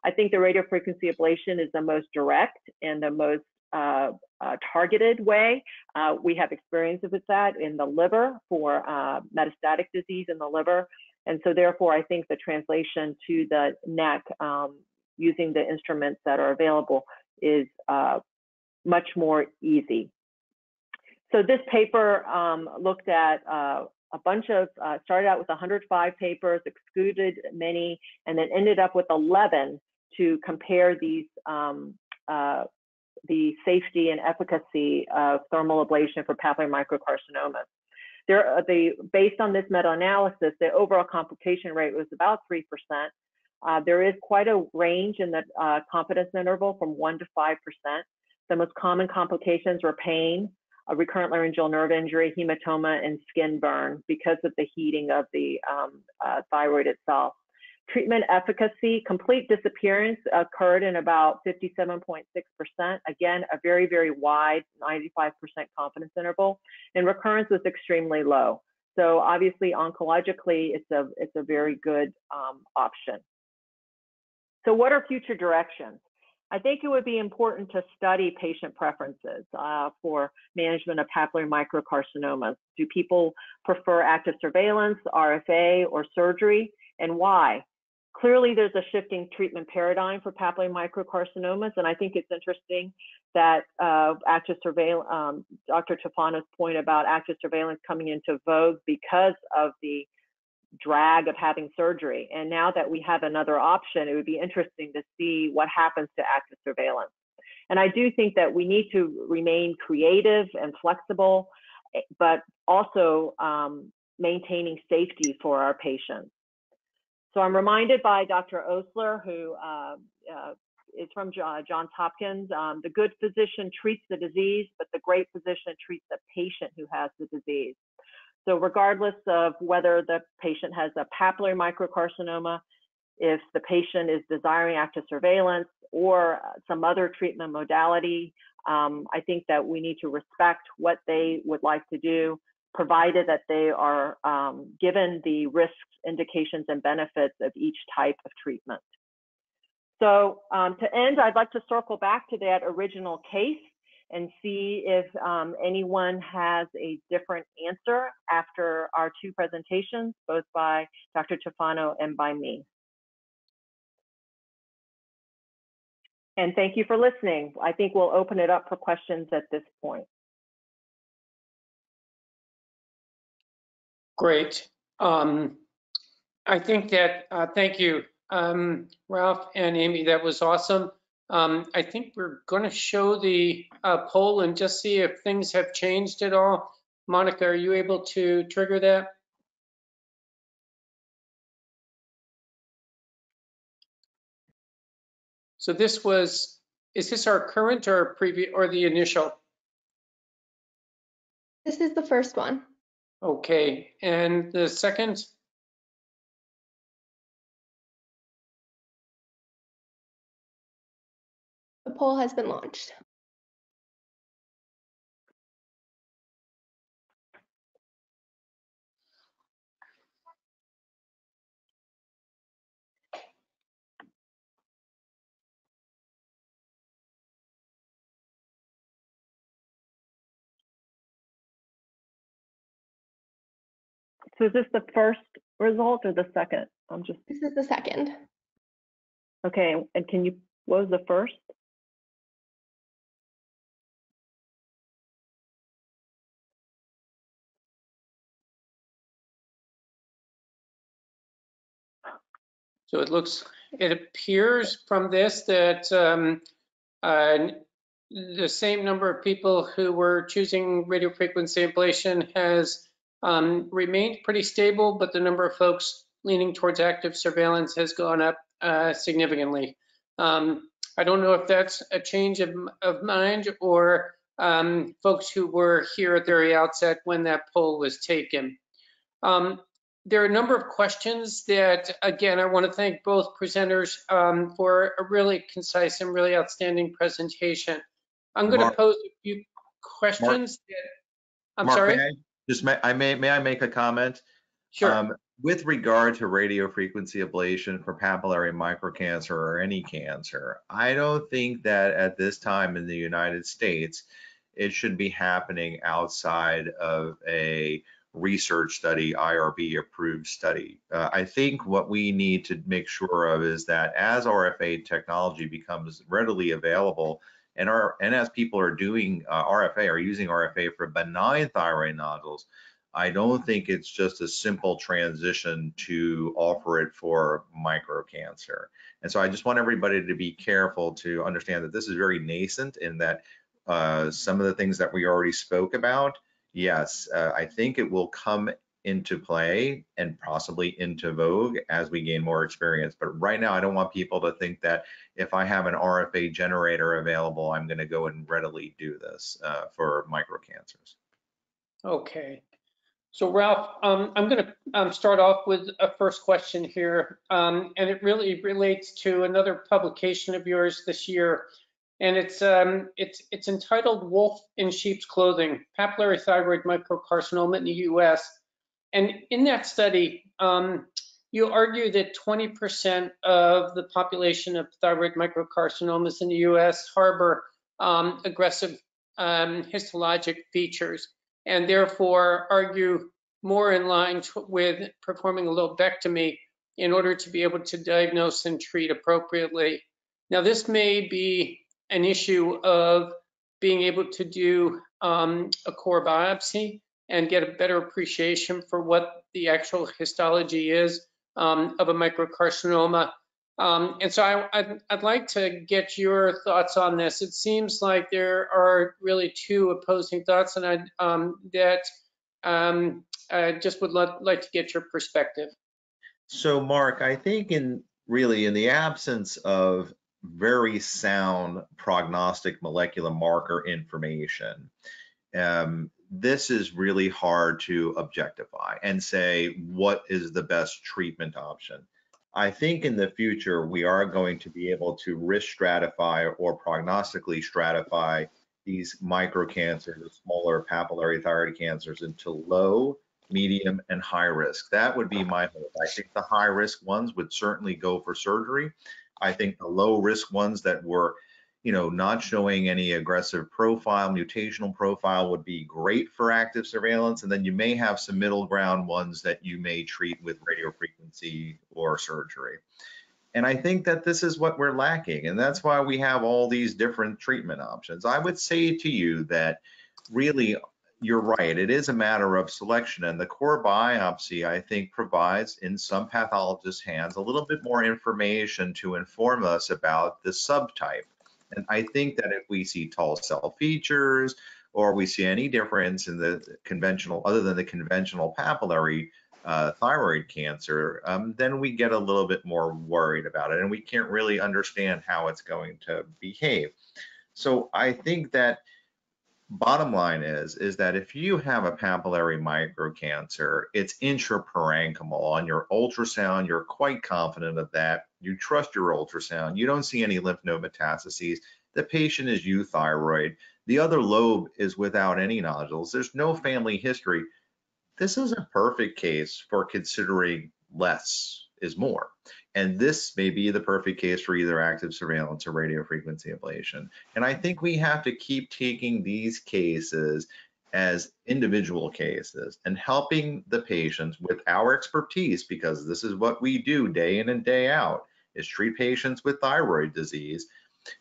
[SPEAKER 3] I think the radiofrequency ablation is the most direct and the most uh, uh, targeted way. Uh, we have experience with that in the liver for uh, metastatic disease in the liver. And so therefore, I think the translation to the neck um, using the instruments that are available is uh, much more easy. So this paper um, looked at uh, a bunch of, uh, started out with 105 papers, excluded many, and then ended up with 11 to compare these, um, uh, the safety and efficacy of thermal ablation for papillary microcarcinomas. There, uh, the, based on this meta-analysis, the overall complication rate was about 3%. Uh, there is quite a range in the uh, confidence interval from 1% to 5%. The most common complications were pain, a recurrent laryngeal nerve injury, hematoma, and skin burn because of the heating of the um, uh, thyroid itself. Treatment efficacy, complete disappearance occurred in about 57.6%. Again, a very, very wide 95% confidence interval. And recurrence was extremely low. So obviously, oncologically, it's a, it's a very good um, option. So what are future directions? I think it would be important to study patient preferences uh, for management of papillary microcarcinomas. Do people prefer active surveillance, RFA, or surgery, and why? Clearly, there's a shifting treatment paradigm for papillary microcarcinomas, and I think it's interesting that uh, active surveillance, um, Dr. Tufano's point about active surveillance coming into vogue because of the drag of having surgery. And now that we have another option, it would be interesting to see what happens to active surveillance. And I do think that we need to remain creative and flexible, eh, but also um, maintaining safety for our patients. So I'm reminded by Dr. Osler, who uh, uh, is from Johns Hopkins, um, the good physician treats the disease, but the great physician treats the patient who has the disease. So regardless of whether the patient has a papillary microcarcinoma, if the patient is desiring active surveillance or some other treatment modality, um, I think that we need to respect what they would like to do, provided that they are um, given the risks, indications, and benefits of each type of treatment. So um, to end, I'd like to circle back to that original case and see if um, anyone has a different answer after our two presentations, both by Dr. Tufano and by me. And thank you for listening. I think we'll open it up for questions at this point.
[SPEAKER 1] Great. Um, I think that, uh, thank you, um, Ralph and Amy, that was awesome. Um, I think we're going to show the uh, poll and just see if things have changed at all. Monica, are you able to trigger that? So this was, is this our current or previous or the initial?
[SPEAKER 4] This is the first one.
[SPEAKER 1] Okay, and the second?
[SPEAKER 4] poll has been launched.
[SPEAKER 3] So is this the first result or the second? I'm just.
[SPEAKER 4] This is the second.
[SPEAKER 3] Okay, and can you, what was the first?
[SPEAKER 1] So it looks, it appears from this that um, uh, the same number of people who were choosing radiofrequency ablation has um, remained pretty stable, but the number of folks leaning towards active surveillance has gone up uh, significantly. Um, I don't know if that's a change of, of mind or um, folks who were here at the very outset when that poll was taken. Um, there are a number of questions that, again, I want to thank both presenters um, for a really concise and really outstanding presentation. I'm going to pose a few questions. that- I'm
[SPEAKER 2] Mark,
[SPEAKER 1] sorry?
[SPEAKER 2] may I Just may, I may, may I make a comment?
[SPEAKER 1] Sure.
[SPEAKER 2] Um, With regard to radiofrequency ablation for papillary microcancer or any cancer, I don't think that at this time in the United States, it should be happening outside of a research study, IRB approved study. Uh, I think what we need to make sure of is that as RFA technology becomes readily available and our, and as people are doing uh, RFA or using RFA for benign thyroid nodules, I don't think it's just a simple transition to offer it for microcancer. And so I just want everybody to be careful to understand that this is very nascent in that uh, some of the things that we already spoke about, yes, uh, I think it will come into play and possibly into vogue as we gain more experience. But right now, I don't want people to think that if I have an RFA generator available, I'm going to go and readily do this uh, for microcancers.
[SPEAKER 1] Okay. So Ralph, um, I'm going to um, start off with a first question here, um, and it really relates to another publication of yours this year, and it's um, it's it's entitled "Wolf in Sheep's Clothing: Papillary Thyroid Microcarcinoma in the U.S." And in that study, um, you argue that 20% of the population of thyroid microcarcinomas in the U.S. harbor um, aggressive um, histologic features and therefore argue more in line with performing a lobectomy in order to be able to diagnose and treat appropriately. Now, this may be an issue of being able to do um, a core biopsy and get a better appreciation for what the actual histology is um, of a microcarcinoma. Um, and so I, I'd, I'd like to get your thoughts on this. It seems like there are really two opposing thoughts, and I um, that um, I just would like to get your perspective.
[SPEAKER 2] So Mark, I think in really in the absence of very sound prognostic molecular marker information, um, this is really hard to objectify and say what is the best treatment option. I think in the future, we are going to be able to risk stratify or prognostically stratify these microcancers, the smaller papillary thyroid cancers into low, medium, and high risk. That would be my hope. I think the high risk ones would certainly go for surgery. I think the low risk ones that were, you know, not showing any aggressive profile, mutational profile would be great for active surveillance. And then you may have some middle ground ones that you may treat with radiofrequency or surgery. And I think that this is what we're lacking. And that's why we have all these different treatment options. I would say to you that really you're right. It is a matter of selection. And the core biopsy, I think, provides in some pathologists' hands a little bit more information to inform us about the subtype. And I think that if we see tall cell features or we see any difference in the conventional, other than the conventional papillary uh, thyroid cancer, um, then we get a little bit more worried about it and we can't really understand how it's going to behave. So I think that bottom line is, is that if you have a papillary microcancer, it's intraparenchymal. On your ultrasound, you're quite confident of that. You trust your ultrasound. You don't see any lymph node metastases. The patient is euthyroid. The other lobe is without any nodules. There's no family history. This is a perfect case for considering less is more. And this may be the perfect case for either active surveillance or radiofrequency ablation. And I think we have to keep taking these cases as individual cases and helping the patients with our expertise, because this is what we do day in and day out, is treat patients with thyroid disease,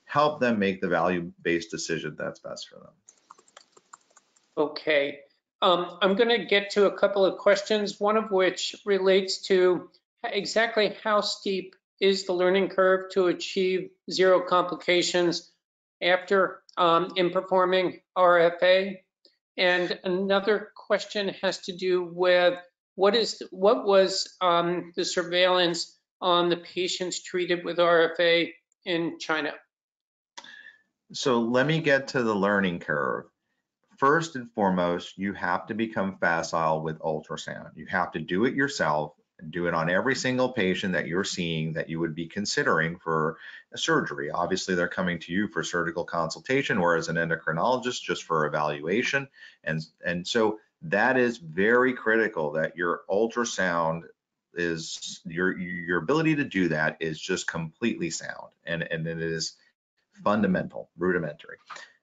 [SPEAKER 2] help them make the value-based decision that's best for them.
[SPEAKER 1] Okay, um, I'm going to get to a couple of questions, one of which relates to exactly how steep is the learning curve to achieve zero complications after um, in performing RFA? And another question has to do with what is what was um, the surveillance on the patients treated with RFA in China?
[SPEAKER 2] So let me get to the learning curve. First and foremost, you have to become facile with ultrasound. You have to do it yourself do it on every single patient that you're seeing that you would be considering for a surgery. Obviously, they're coming to you for surgical consultation or as an endocrinologist just for evaluation. And, and so that is very critical that your ultrasound is your your ability to do that is just completely sound and and it is fundamental rudimentary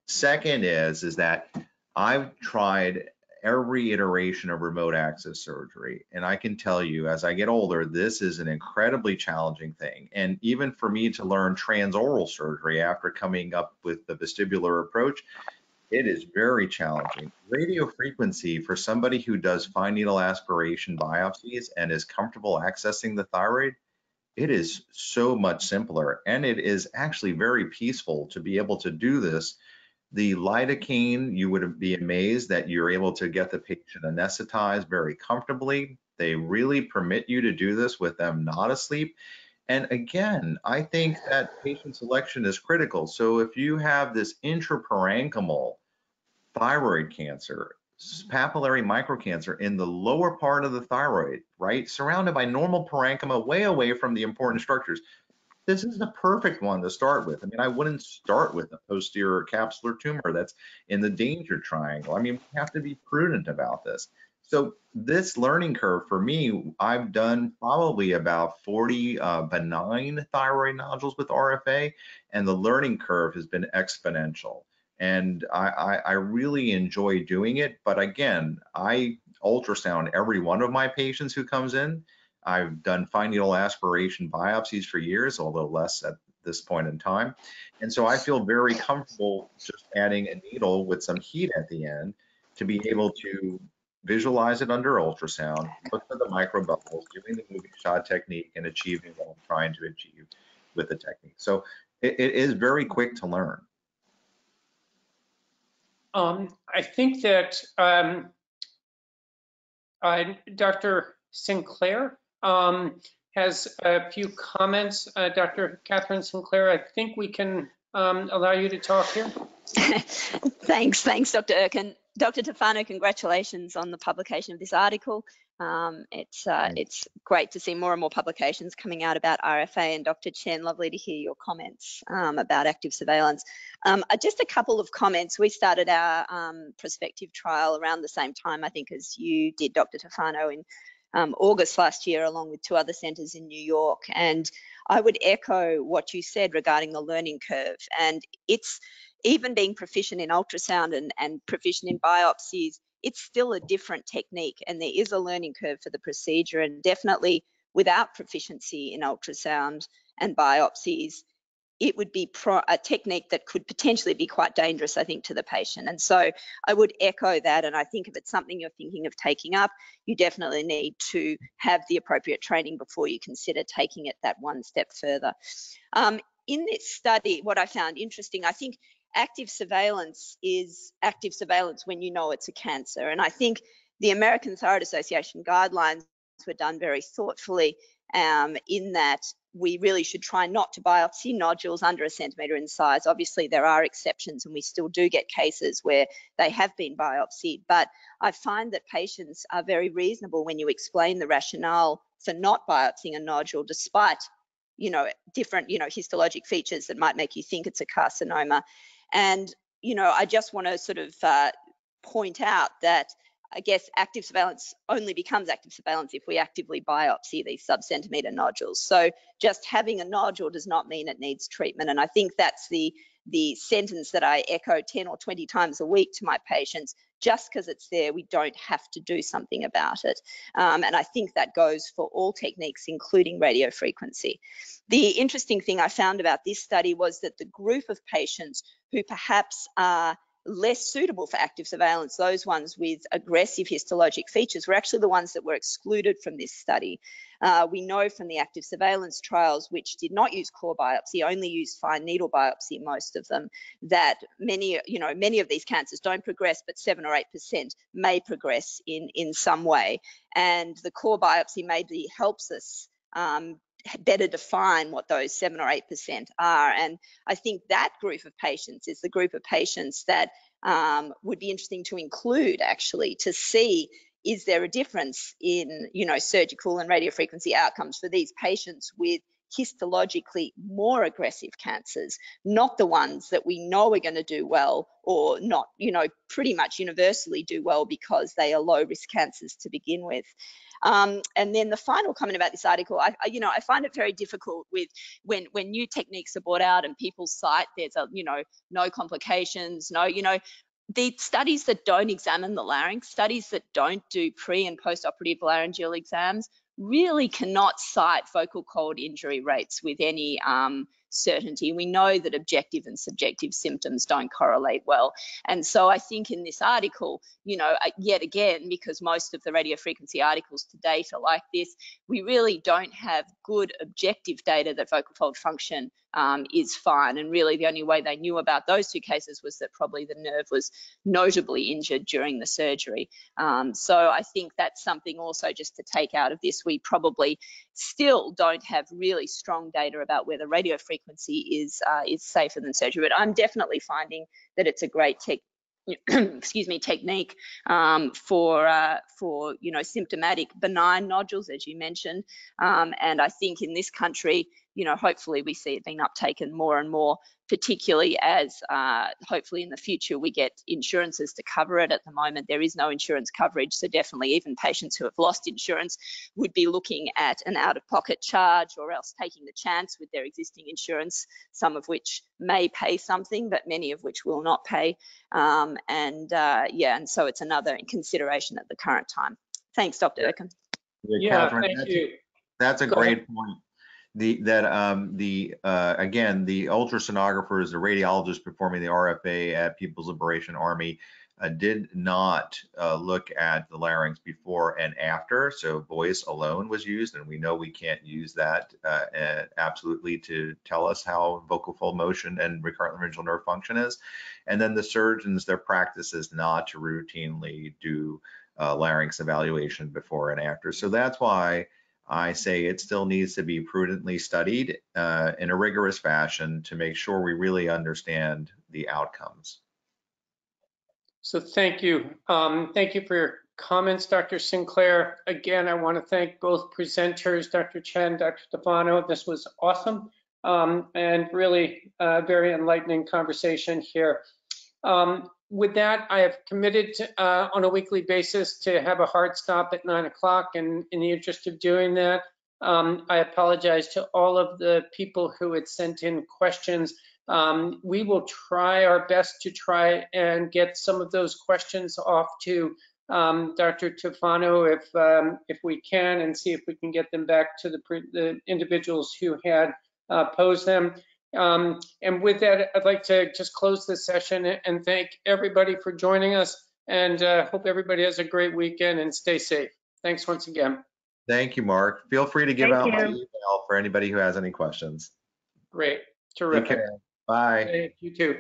[SPEAKER 2] second is is that i've tried every iteration of remote access surgery. And I can tell you, as I get older, this is an incredibly challenging thing. And even for me to learn transoral surgery after coming up with the vestibular approach, it is very challenging. Radio frequency for somebody who does fine needle aspiration biopsies and is comfortable accessing the thyroid, it is so much simpler. And it is actually very peaceful to be able to do this the lidocaine, you would be amazed that you're able to get the patient anesthetized very comfortably. They really permit you to do this with them not asleep. And again, I think that patient selection is critical. So if you have this intraparenchymal thyroid cancer, mm-hmm. papillary microcancer in the lower part of the thyroid, right, surrounded by normal parenchyma way away from the important structures, this is the perfect one to start with. I mean, I wouldn't start with a posterior capsular tumor that's in the danger triangle. I mean, we have to be prudent about this. So this learning curve for me, I've done probably about 40 uh, benign thyroid nodules with RFA, and the learning curve has been exponential. And I, I, I really enjoy doing it. But again, I ultrasound every one of my patients who comes in I've done fine needle aspiration biopsies for years, although less at this point in time. And so I feel very comfortable just adding a needle with some heat at the end to be able to visualize it under ultrasound, look for the micro bubbles, doing the moving shot technique and achieving what I'm trying to achieve with the technique. So it, it is very quick to learn.
[SPEAKER 1] Um, I think that um, uh, Dr. Sinclair um, has a few comments. Uh, Dr. Catherine Sinclair, I think we can um, allow you to talk here.
[SPEAKER 4] thanks, thanks, Dr. Urken. Dr. Tufano, congratulations on the publication of this article. Um, it's uh, it's great to see more and more publications coming out about RFA. And Dr. Chen, lovely to hear your comments um, about active surveillance. Um, uh, just a couple of comments. We started our um, prospective trial around the same time, I think, as you did, Dr. Tufano, in um, August last year, along with two other centres in New York. And I would echo what you said regarding the learning curve. And it's even being proficient in ultrasound and, and proficient in biopsies, it's still a different technique. And there is a learning curve for the procedure. And definitely without proficiency in ultrasound and biopsies, it would be a technique that could potentially be quite dangerous, I think, to the patient. And so I would echo that. And I think if it's something you're thinking of taking up, you definitely need to have the appropriate training before you consider taking it that one step further. Um, in this study, what I found interesting, I think active surveillance is active surveillance when you know it's a cancer. And I think the American Thyroid Association guidelines were done very thoughtfully um, in that we really should try not to biopsy nodules under a centimetre in size. Obviously, there are exceptions, and we still do get cases where they have been biopsied. But I find that patients are very reasonable when you explain the rationale for not biopsying a nodule, despite you know different you know histologic features that might make you think it's a carcinoma. And you know, I just want to sort of uh, point out that I guess active surveillance only becomes active surveillance if we actively biopsy these sub-centimeter nodules. So just having a nodule does not mean it needs treatment. And I think that's the the sentence that I echo 10 or 20 times a week to my patients, just because it's there, we don't have to do something about it. Um, and I think that goes for all techniques, including radio frequency. The interesting thing I found about this study was that the group of patients who perhaps are less suitable for active surveillance, those ones with aggressive histologic features were actually the ones that were excluded from this study. Uh, we know from the active surveillance trials, which did not use core biopsy, only used fine needle biopsy, most of them, that many, you know, many of these cancers don't progress, but seven or eight percent may progress in in some way. And the core biopsy maybe helps us um, better define what those seven or eight percent are. And I think that group of patients is the group of patients that um, would be interesting to include actually to see is there a difference in you know surgical and radiofrequency outcomes for these patients with histologically more aggressive cancers, not the ones that we know are going to do well or not, you know, pretty much universally do well because they are low risk cancers to begin with. Um, and then the final comment about this article, I, I, you know, I find it very difficult with when when new techniques are brought out and people cite there's a, you know, no complications, no, you know, the studies that don't examine the larynx, studies that don't do pre and post-operative laryngeal exams, really cannot cite vocal cord injury rates with any um, certainty. We know that objective and subjective symptoms don't correlate well. And so I think in this article, you know, uh, yet again, because most of the radio frequency articles to date are like this, we really don't have good objective data that vocal fold function um, is fine. And really the only way they knew about those two cases was that probably the nerve was notably injured during the surgery. Um, so I think that's something also just to take out of this. We probably still don't have really strong data about whether radio frequency is uh, is safer than surgery, but I'm definitely finding that it's a great tech excuse me, technique um, for uh, for you know symptomatic benign nodules, as you mentioned. Um, and I think in this country, you know, hopefully we see it being uptaken more and more, particularly as uh, hopefully in the future we get insurances to cover it. At the moment, there is no insurance coverage, so definitely even patients who have lost insurance would be looking at an out-of-pocket charge or else taking the chance with their existing insurance, some of which may pay something, but many of which will not pay. Um, and uh, yeah, and so it's another consideration at the current time. Thanks, Dr. Urken.
[SPEAKER 1] Yeah,
[SPEAKER 2] Catherine,
[SPEAKER 1] thank
[SPEAKER 2] that's-
[SPEAKER 1] you.
[SPEAKER 2] That's a
[SPEAKER 1] Go
[SPEAKER 2] great point. The, that, um, the, uh, again, the ultrasonographers, the radiologist performing the RFA at People's Liberation Army uh, did not, uh, look at the larynx before and after. So voice alone was used and we know we can't use that, uh, uh, absolutely to tell us how vocal fold motion and recurrent laryngeal nerve function is. And then the surgeons, their practice is not to routinely do, uh, larynx evaluation before and after. So that's why, I say it still needs to be prudently studied uh, in a rigorous fashion to make sure we really understand the outcomes.
[SPEAKER 1] So thank you. Um, thank you for your comments, Dr. Sinclair. Again, I want to thank both presenters, Dr. Chen, Dr. Tufano. This was awesome um, and really a very enlightening conversation here. Um, with that, I have committed to, uh, on a weekly basis to have a hard stop at nine o'clock. And in the interest of doing that, um, I apologize to all of the people who had sent in questions. Um, we will try our best to try and get some of those questions off to um, Dr. Tufano if um, if we can, and see if we can get them back to the, the individuals who had uh, posed them. Um, and with that, I'd like to just close this session and thank everybody for joining us and uh, hope everybody has a great weekend and stay safe. Thanks once again.
[SPEAKER 2] Thank you, Mark. Feel free to give
[SPEAKER 3] Thank
[SPEAKER 2] out my email for anybody who has any questions.
[SPEAKER 1] Great.
[SPEAKER 2] Take
[SPEAKER 1] Terrific.
[SPEAKER 2] Bye.
[SPEAKER 1] Hey, You too.